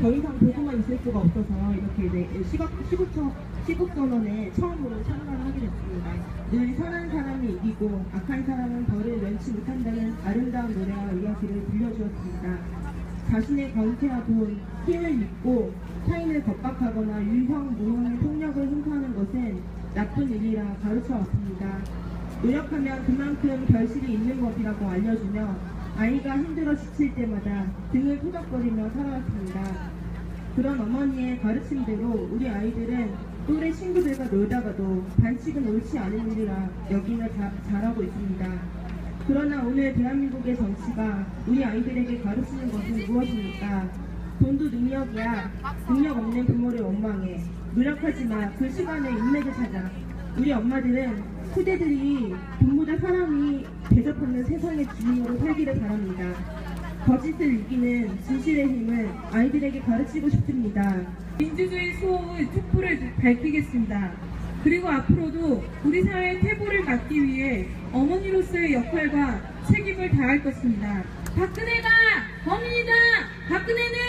더 이상 보고만 있을 수가 없어서 이렇게 네, 시각, 시국처, 시국선언에 처음으로 참가를 하게 됐습니다. 늘 선한 사람이 이기고 악한 사람은 벌을 면치 못한다는 아름다운 노래와 이야기를 들려주었습니다. 자신의 권세와 돈, 힘을 믿고 타인을 겁박하거나 유형, 무형의 폭력을 행사하는 것은 나쁜 일이라 가르쳐 왔습니다. 노력하면 그만큼 결실이 있는 것이라고 알려주며 아이가 힘들어 지칠 때마다 등을 토닥거리며 살아왔습니다. 그런 어머니의 가르침대로 우리 아이들은 또래 친구들과 놀다가도 반칙은 옳지 않은 일이라 여기며 자, 잘하고 있습니다. 그러나 오늘 대한민국의 정치가 우리 아이들에게 가르치는 것은 무엇입니까? 돈도 능력이야. 능력 없는 부모를 원망해. 노력하지 마. 그 시간에 인맥을 찾아. 우리 엄마들은 후대들이 돈보다 사람이 대접하는 세상의 주인으로 살기를 바랍니다. 거짓을 이기는 진실의 힘을 아이들에게 가르치고 싶습니다. 민주주의 수호의 촛불을 밝히겠습니다. 그리고 앞으로도 우리 사회의 퇴보를 막기 위해 어머니로서의 역할과 책임을 다할 것입니다. 박근혜가 범인이다! 박근혜는!